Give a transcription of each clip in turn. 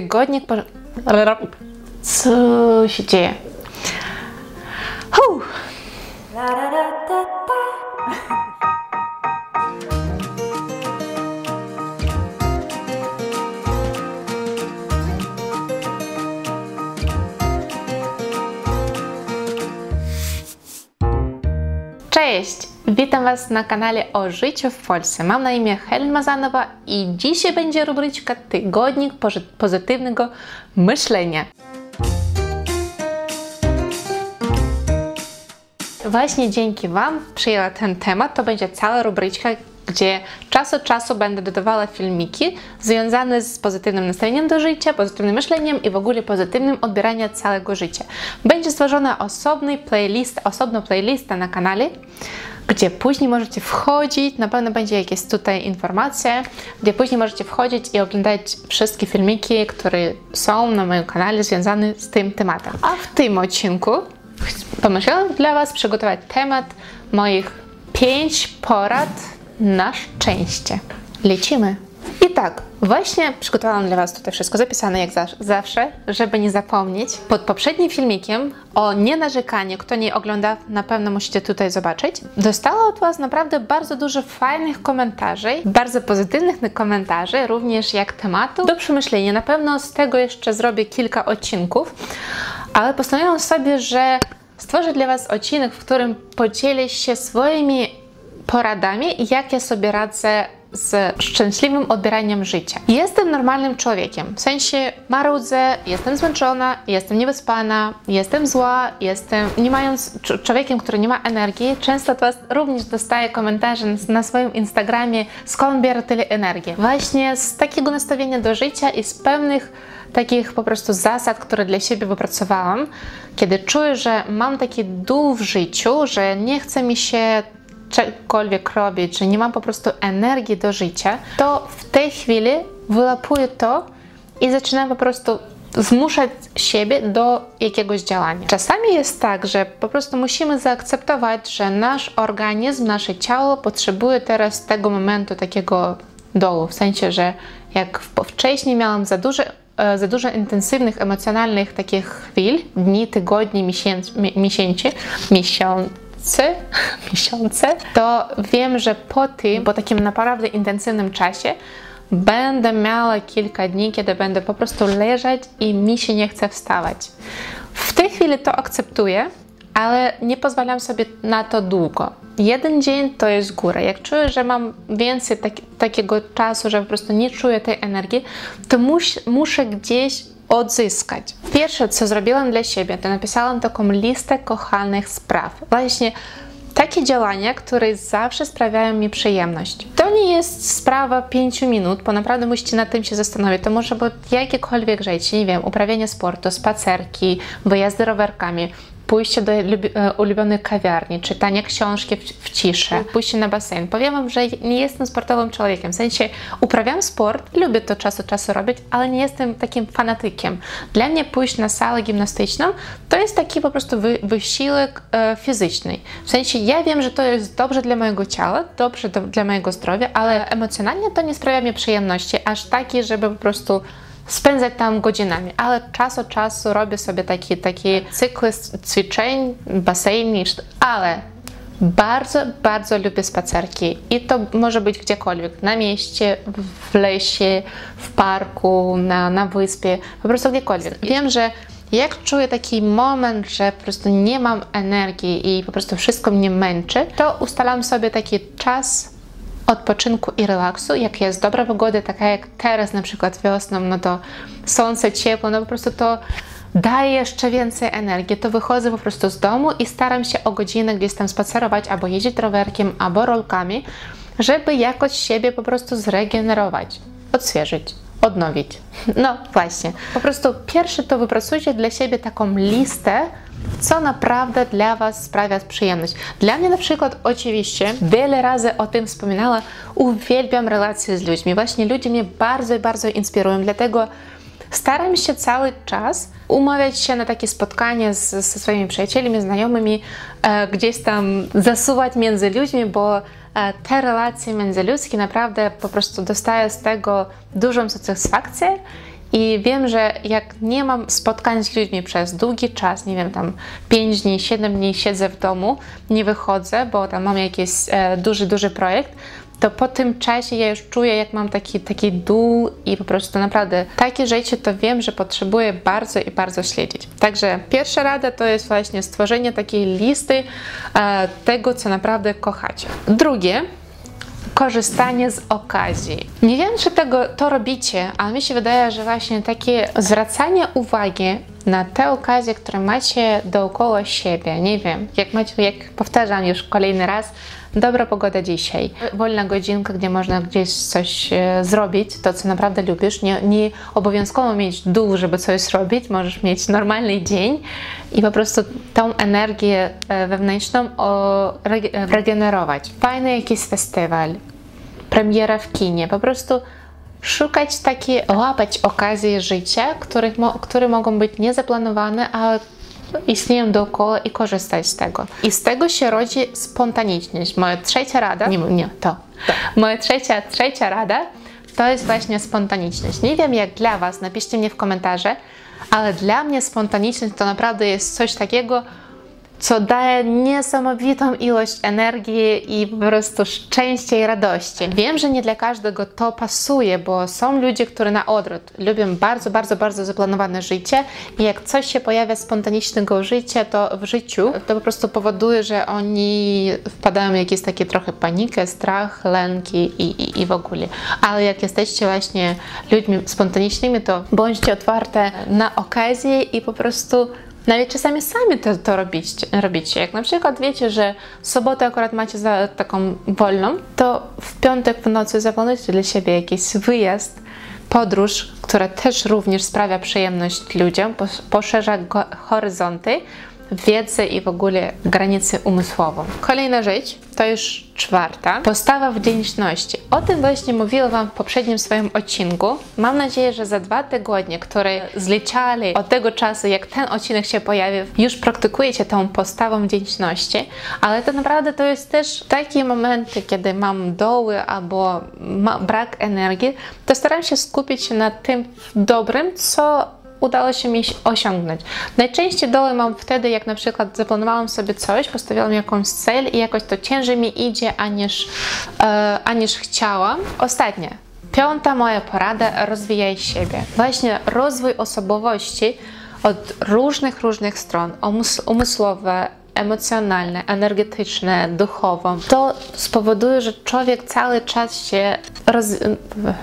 tygodnik... Co się dzieje? Huh. Cześć! Witam Was na kanale o życiu w Polsce. Mam na imię Helen Mazanowa i dzisiaj będzie rubryczka Tygodnik Pozytywnego Myślenia. Właśnie dzięki Wam przyjęła ten temat. To będzie cała rubryczka, gdzie czas od czasu będę dodawała filmiki związane z pozytywnym nastawieniem do życia, pozytywnym myśleniem i w ogóle pozytywnym odbieraniem całego życia. Będzie stworzona osobny playlist, osobna playlista na kanale, gdzie później możecie wchodzić, na pewno będzie jakieś tutaj informacje, gdzie później możecie wchodzić i oglądać wszystkie filmiki, które są na moim kanale związane z tym tematem. A w tym odcinku pomyślałam dla Was przygotować temat moich 5 porad na szczęście. Lecimy! I tak, właśnie przygotowałam dla Was tutaj wszystko zapisane jak zawsze, żeby nie zapomnieć. Pod poprzednim filmikiem o nienarzekaniu, kto nie ogląda, na pewno musicie tutaj zobaczyć. Dostała od Was naprawdę bardzo dużo fajnych komentarzy, bardzo pozytywnych komentarzy, również jak tematu do przemyślenia. Na pewno z tego jeszcze zrobię kilka odcinków, ale postanowiłam sobie, że stworzę dla Was odcinek, w którym podzielę się swoimi poradami, jak ja sobie radzę z szczęśliwym odbieraniem życia. Jestem normalnym człowiekiem, w sensie marudzę, jestem zmęczona, jestem niewyspana, jestem zła, jestem, nie mając, człowiekiem, który nie ma energii, często to również dostaję komentarze na swoim Instagramie, skąd biorę tyle energii. Właśnie z takiego nastawienia do życia i z pewnych takich po prostu zasad, które dla siebie wypracowałam, kiedy czuję, że mam taki dół w życiu, że nie chce mi się czegokolwiek robić, że nie mam po prostu energii do życia, to w tej chwili wyłapuję to i zaczynam po prostu zmuszać siebie do jakiegoś działania. Czasami jest tak, że po prostu musimy zaakceptować, że nasz organizm, nasze ciało potrzebuje teraz tego momentu takiego dołu, w sensie, że jak wcześniej miałam za dużo e, za dużo intensywnych, emocjonalnych takich chwil, dni, tygodni, miesięcy, miesięcy, miesiąc, miesiące, miesiące, to wiem, że po tym, po takim naprawdę intensywnym czasie, będę miała kilka dni, kiedy będę po prostu leżeć i mi się nie chce wstawać. W tej chwili to akceptuję, ale nie pozwalam sobie na to długo. Jeden dzień to jest góra. Jak czuję, że mam więcej tak, takiego czasu, że po prostu nie czuję tej energii, to mus, muszę gdzieś odzyskać. Pierwsze, co zrobiłam dla siebie, to napisałam taką listę kochanych spraw. Właśnie takie działania, które zawsze sprawiają mi przyjemność. To nie jest sprawa 5 minut, bo naprawdę musicie nad tym się zastanowić. To może być jakiekolwiek rzeczy, nie wiem, uprawianie sportu, spacerki, wyjazdy rowerkami, pójście do e, ulubionej kawiarni, czytanie książki w, w ciszy, pójście na basen. Powiem Wam, że nie jestem sportowym człowiekiem, w sensie uprawiam sport, lubię to czasu czasu robić, ale nie jestem takim fanatykiem. Dla mnie pójść na salę gimnastyczną to jest taki po prostu wy, wysiłek e, fizyczny. W sensie ja wiem, że to jest dobrze dla mojego ciała, dobrze do, dla mojego zdrowia, ale emocjonalnie to nie sprawia mi przyjemności, aż takiej, żeby po prostu spędzać tam godzinami, ale czas od czasu robię sobie takie, takie cykły ćwiczeń, baseny, ale bardzo, bardzo lubię spacerki i to może być gdziekolwiek, na mieście, w lesie, w parku, na, na wyspie, po prostu gdziekolwiek. Wiem, że jak czuję taki moment, że po prostu nie mam energii i po prostu wszystko mnie męczy, to ustalam sobie taki czas odpoczynku i relaksu, jak jest dobra pogoda, taka jak teraz na przykład wiosną, no to słońce, ciepło, no po prostu to daje jeszcze więcej energii. To wychodzę po prostu z domu i staram się o godzinę gdzieś tam spacerować, albo jeździć rowerkiem, albo rolkami, żeby jakoś siebie po prostu zregenerować, odświeżyć odnowić. No właśnie. Po prostu pierwsze to wypracujcie dla siebie taką listę, co naprawdę dla Was sprawia przyjemność. Dla mnie na przykład oczywiście, wiele razy o tym wspominała, uwielbiam relacje z ludźmi. Właśnie ludzie mnie bardzo, bardzo inspirują, dlatego staram się cały czas umawiać się na takie spotkania z, ze swoimi przyjaciółmi, znajomymi, e, gdzieś tam zasuwać między ludźmi, bo E, te relacje międzyludzkie naprawdę po prostu dostaję z tego dużą satysfakcję I wiem, że jak nie mam spotkań z ludźmi przez długi czas, nie wiem, tam 5 dni, 7 dni siedzę w domu, nie wychodzę, bo tam mam jakiś e, duży, duży projekt, to po tym czasie ja już czuję, jak mam taki, taki dół i po prostu naprawdę takie rzeczy to wiem, że potrzebuję bardzo i bardzo śledzić. Także pierwsza rada to jest właśnie stworzenie takiej listy e, tego, co naprawdę kochacie. Drugie, korzystanie z okazji. Nie wiem, czy tego to robicie, ale mi się wydaje, że właśnie takie zwracanie uwagi na te okazje, które macie dookoła siebie. Nie wiem, jak macie, jak powtarzam już kolejny raz, dobra pogoda dzisiaj, wolna godzinka, gdzie można gdzieś coś e, zrobić, to co naprawdę lubisz. Nie, nie obowiązkowo mieć dół, żeby coś zrobić, możesz mieć normalny dzień i po prostu tą energię e, wewnętrzną rege, regenerować. Fajny jakiś festiwal, premiera w kinie, po prostu szukać takie, łapać okazje życia, których, które mogą być niezaplanowane, ale istnieją dookoła i korzystać z tego. I z tego się rodzi spontaniczność. Moja trzecia rada, nie, nie to, moja trzecia, trzecia rada to jest właśnie spontaniczność. Nie wiem jak dla Was, napiszcie mnie w komentarze, ale dla mnie spontaniczność to naprawdę jest coś takiego, co daje niesamowitą ilość energii i po prostu szczęścia i radości. Wiem, że nie dla każdego to pasuje, bo są ludzie, którzy na odwrót lubią bardzo, bardzo, bardzo zaplanowane życie i jak coś się pojawia spontanicznego życia, to w życiu, to po prostu powoduje, że oni wpadają w jakieś takie trochę panikę, strach, lęki i, i, i w ogóle. Ale jak jesteście właśnie ludźmi spontanicznymi, to bądźcie otwarte na okazję i po prostu nawet czasami sami to, to robicie, robicie. Jak na przykład wiecie, że sobotę akurat macie za taką wolną, to w piątek w nocy zaplanujcie dla siebie jakiś wyjazd, podróż, która też również sprawia przyjemność ludziom, poszerza horyzonty, wiedzę i w ogóle granicę umysłową. Kolejna rzecz, to już czwarta, postawa wdzięczności. O tym właśnie mówiłam Wam w poprzednim swoim odcinku. Mam nadzieję, że za dwa tygodnie, które zliczali od tego czasu, jak ten odcinek się pojawił, już praktykujecie tą postawą wdzięczności, ale to naprawdę to jest też takie momenty, kiedy mam doły albo brak energii, to staram się skupić się na tym dobrym, co udało się mi osiągnąć. Najczęściej doły mam wtedy, jak na przykład zaplanowałam sobie coś, postawiłam jakąś cel i jakoś to ciężej mi idzie, aniż, e, aniż chciałam. Ostatnie. Piąta moja porada, rozwijaj siebie. Właśnie rozwój osobowości od różnych, różnych stron, umysłowe, emocjonalne, energetyczne, duchowo, to spowoduje, że człowiek cały czas się roz,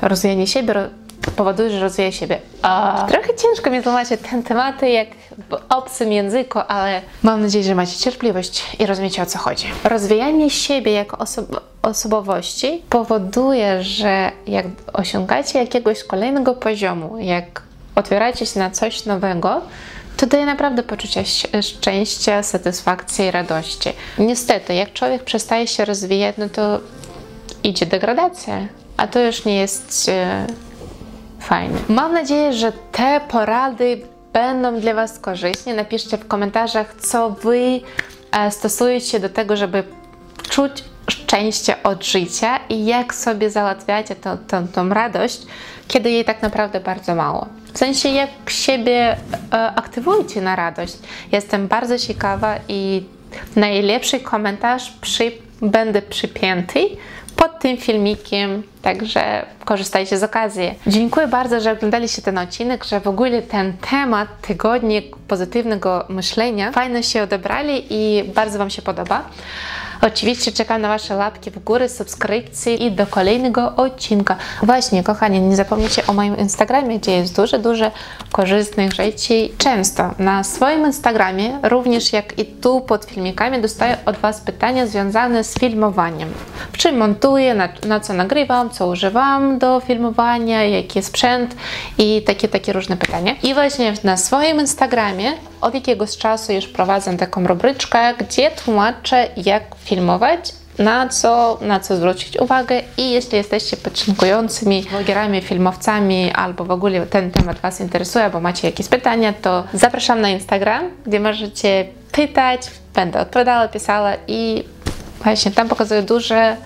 rozwijanie siebie, powoduje, że rozwija siebie. Trochę ciężko mi tłumaczyć ten temat jak w obcym języku, ale mam nadzieję, że macie cierpliwość i rozumiecie o co chodzi. Rozwijanie siebie jako osob osobowości powoduje, że jak osiągacie jakiegoś kolejnego poziomu, jak otwieracie się na coś nowego, to daje naprawdę poczucie szczęścia, satysfakcji i radości. Niestety, jak człowiek przestaje się rozwijać, no to idzie degradacja, a to już nie jest e, fajny. Mam nadzieję, że te porady będą dla Was korzystne. Napiszcie w komentarzach, co Wy e, stosujecie do tego, żeby czuć szczęście od życia i jak sobie załatwiacie tą, tą, tą radość, kiedy jej tak naprawdę bardzo mało. W sensie, jak siebie e, aktywujecie na radość. Jestem bardzo ciekawa i najlepszy komentarz przy, będę przypięty pod tym filmikiem, także korzystajcie z okazji. Dziękuję bardzo, że oglądaliście ten odcinek, że w ogóle ten temat tygodnia pozytywnego myślenia fajnie się odebrali i bardzo Wam się podoba. Oczywiście czekam na Wasze łapki w górę, subskrypcji i do kolejnego odcinka. Właśnie, kochani, nie zapomnijcie o moim Instagramie, gdzie jest dużo, dużo korzystnych rzeczy. Często na swoim Instagramie, również jak i tu pod filmikami, dostaję od Was pytania związane z filmowaniem. W czym montuję, na, na co nagrywam, co używam do filmowania, jaki sprzęt i takie, takie różne pytania. I właśnie na swoim Instagramie od jakiegoś czasu już prowadzę taką rubryczkę, gdzie tłumaczę, jak filmować, na co, na co zwrócić uwagę i jeśli jesteście początkującymi vlogerami, filmowcami albo w ogóle ten temat Was interesuje, bo macie jakieś pytania, to zapraszam na Instagram, gdzie możecie pytać, będę odpowiadała, pisała i właśnie tam pokazuję duże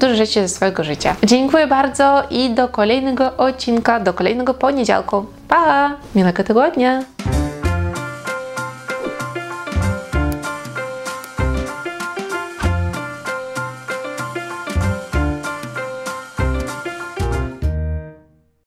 dużo rzeczy ze swojego życia. Dziękuję bardzo i do kolejnego odcinka, do kolejnego poniedziałku. Pa! Miłego tygodnia!